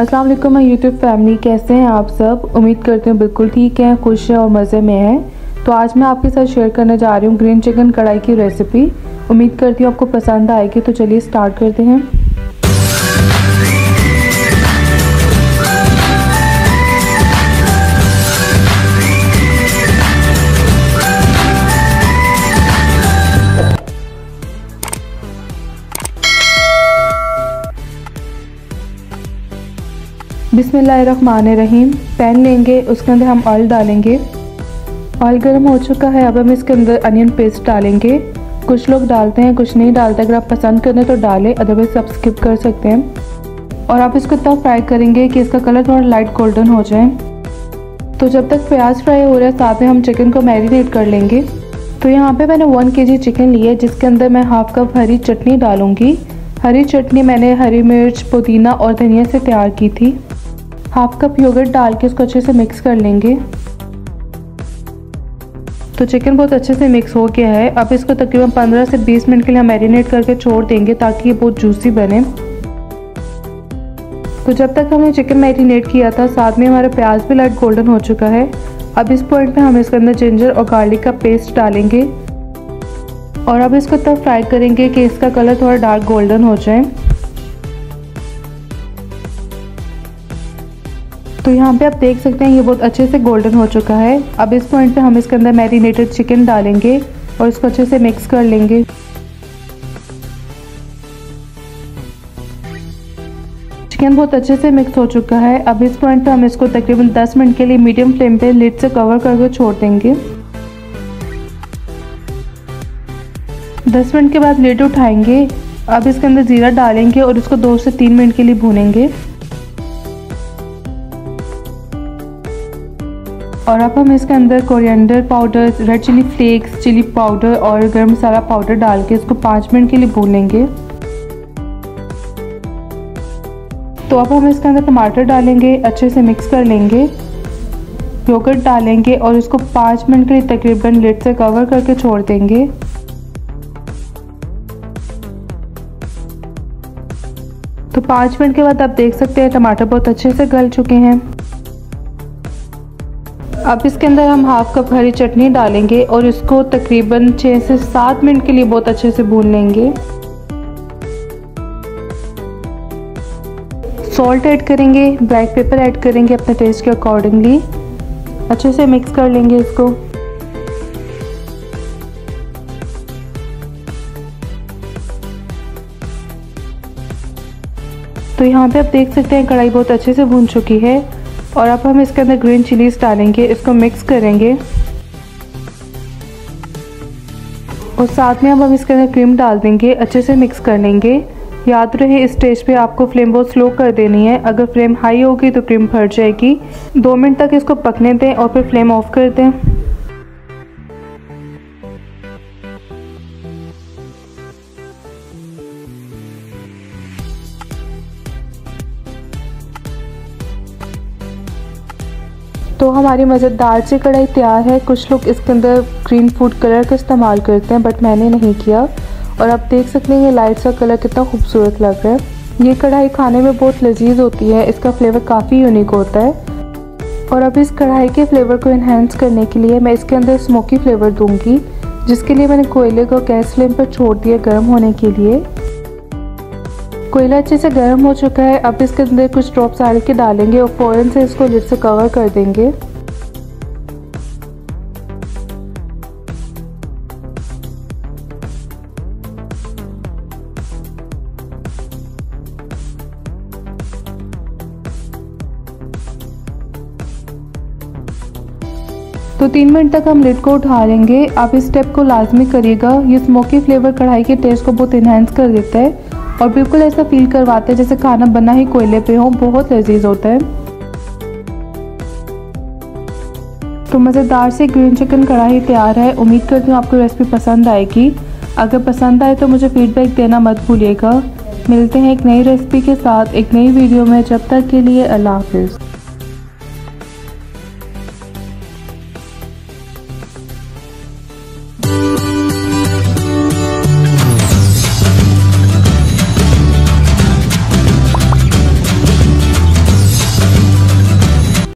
अस्सलाम मैं YouTube YouTube family कैसे हैं आप सब? उम्मीद करती हूँ बिल्कुल ठीक हैं, खुश हैं और मज़े में हैं। तो आज मैं आपके साथ शेयर करने जा रही हूँ ग्रीन चिकन कढ़ाई की रेसिपी उम्मीद करती हूँ आपको पसंद आएगी तो चलिए स्टार्ट करते हैं। बिसमीम पैन लेंगे, उसके अंदर हम ऑयल डालेंगे। ऑयल गर्म हो चुका है, अब हम इसके अंदर अनियन पेस्ट डालेंगे। कुछ लोग डालते हैं, कुछ नहीं डालते। अगर आप पसंद करें तो डालें अदरवाइज़ आप स्किप कर सकते हैं। और आप इसको इतना फ्राई करेंगे कि इसका कलर थोड़ा लाइट गोल्डन हो जाए। तो जब तक प्याज फ्राई हो रहा है, साथ में हम चिकन को मैरिनेट कर लेंगे। तो यहाँ पे मैंने वन के जी चिकन लिया है, जिसके अंदर मैं हाफ़ कप हरी चटनी डालूँगी। हरी चटनी मैंने हरी मिर्च, पुदीना और धनिया से तैयार की थी। हाफ़ कप योगर्ट डाल के उसको अच्छे से मिक्स कर लेंगे। तो चिकन बहुत अच्छे से मिक्स हो गया है। अब इसको तकरीबन 15 से 20 मिनट के लिए हम मैरिनेट करके छोड़ देंगे ताकि ये बहुत जूसी बने। तो जब तक हमने चिकन मैरिनेट किया था, साथ में हमारा प्याज भी लाइट गोल्डन हो चुका है। अब इस पॉइंट पे हम इसके अंदर जिंजर और गार्लिक का पेस्ट डालेंगे। और अब इसको तब फ्राई करेंगे कि इसका कलर थोड़ा डार्क गोल्डन हो जाए। तो यहाँ पे आप देख सकते हैं, ये बहुत अच्छे से गोल्डन हो चुका है। अब इस पॉइंट पे हम इसके अंदर मैरिनेटेड चिकन डालेंगे और इसको अच्छे से मिक्स कर लेंगे। चिकन बहुत अच्छे से मिक्स हो चुका है। अब इस पॉइंट पे हम इसको तकरीबन 10 मिनट के लिए मीडियम फ्लेम पे लिड से कवर करके छोड़ देंगे। 10 मिनट के बाद लिड उठाएँगे। अब इसके अंदर ज़ीरा डालेंगे और इसको दो से तीन मिनट के लिए भूनेंगे। और अब हम इसके अंदर coriander powder red chilli flakes chilli powder और गर्म मसाला पाउडर डाल के इसको पाँच मिनट के लिए भूनेंगे तो अब हम इसके अंदर टमाटर डालेंगे, अच्छे से मिक्स कर लेंगे। योगर्ट डालेंगे और इसको पाँच मिनट के लिए तकरीबन लिड से कवर करके छोड़ देंगे। तो पाँच मिनट के बाद आप देख सकते हैं टमाटर बहुत अच्छे से गल चुके हैं। अब इसके अंदर हम हाफ़ कप हरी चटनी डालेंगे और इसको तकरीबन छः से सात मिनट के लिए बहुत अच्छे से भून लेंगे। सॉल्ट ऐड करेंगे ब्लैक पेपर ऐड करेंगे अपने टेस्ट के अकॉर्डिंगली अच्छे से मिक्स कर लेंगे इसको। तो यहाँ पे आप देख सकते हैं कढ़ाई बहुत अच्छे से भून चुकी है। और अब हम इसके अंदर ग्रीन चिलीज डालेंगे, इसको मिक्स करेंगे। और साथ में अब हम इसके अंदर क्रीम डाल देंगे, अच्छे से मिक्स कर लेंगे। याद रहे, इस स्टेज पे आपको फ्लेम बहुत स्लो कर देनी है। अगर फ्लेम हाई होगी तो क्रीम फट जाएगी। दो मिनट तक इसको पकने दें और फिर फ्लेम ऑफ़ कर दें। तो हमारी मज़ेदार सी कढ़ाई तैयार है। कुछ लोग इसके अंदर ग्रीन फ़ूड कलर का इस्तेमाल करते हैं बट मैंने नहीं किया। और आप देख सकते हैं ये लाइट सा कलर कितना खूबसूरत लग रहा है। ये कढ़ाई खाने में बहुत लजीज होती है। इसका फ्लेवर काफ़ी यूनिक होता है। और अब इस कढ़ाई के फ्लेवर को इन्हेंस करने के लिए मैं इसके अंदर स्मोकी फ्लेवर दूँगी, जिसके लिए मैंने कोयले को गैस फ्लेम पर छोड़ दिया गर्म होने के लिए। कोयला अच्छे से गर्म हो चुका है, अब इसके अंदर कुछ ड्रॉप्स आल के डालेंगे और फ़ौरन से इसको लिड से कवर कर देंगे। तो तीन मिनट तक हम लिड को उठा लेंगे। आप इस स्टेप को लाजमी करिएगा। ये स्मोकी फ्लेवर कढ़ाई के टेस्ट को बहुत इन्हेंस कर देता है। और बिल्कुल ऐसा फील करवाते हैं जैसे खाना बना ही कोयले पे हो, बहुत लजीज होता है। तो मज़ेदार से ग्रीन चिकन कढ़ाई तैयार है। उम्मीद करती हूँ आपको रेसिपी पसंद आएगी। अगर पसंद आए तो मुझे फीडबैक देना मत भूलिएगा। मिलते हैं एक नई रेसिपी के साथ, एक नई वीडियो में। जब तक के लिए अल्लाह हाफिज़।